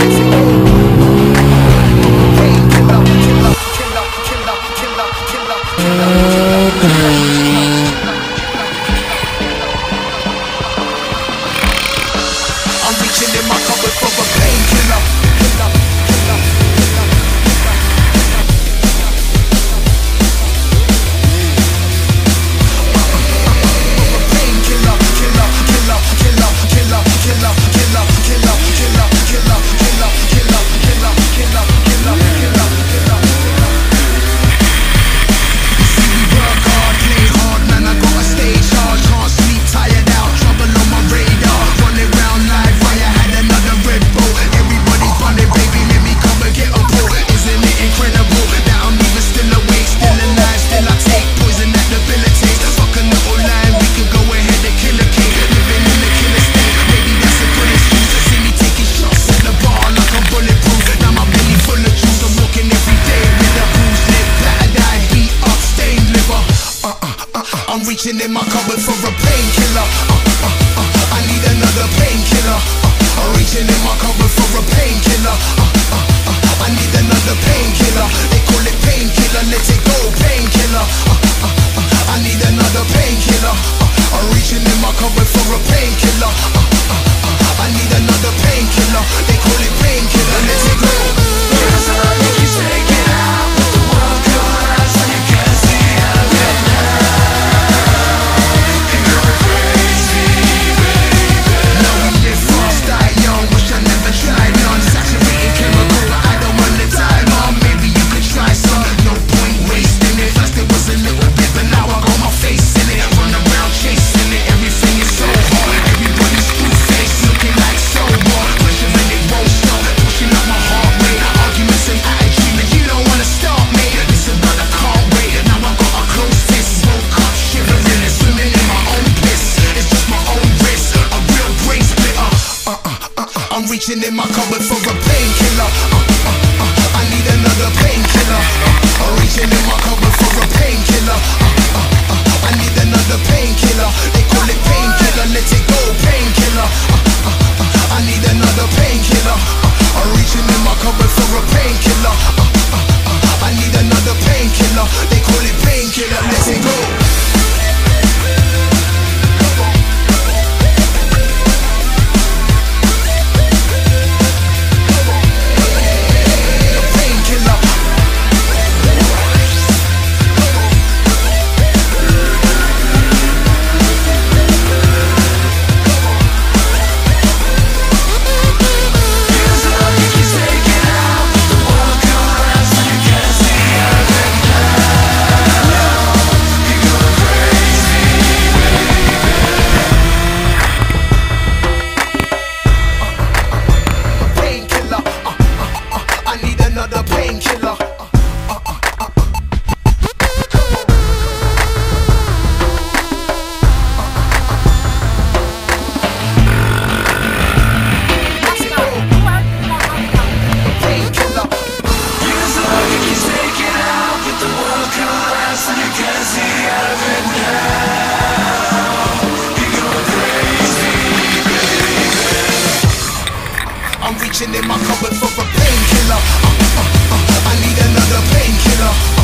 Kill up! Kill up! Kill up! Kill up! Kill up! Kill up! Kill up! in my cupboard reaching in my cupboard for a painkiller. Uh, uh, uh, I need another painkiller. Uh, I'm reaching in my cupboard for a painkiller. Uh, uh, I need another painkiller. reaching in my cupboard for a painkiller. Uh, uh, uh, uh I need another painkiller.